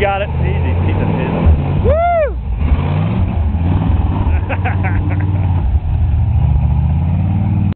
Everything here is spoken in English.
got it. Easy.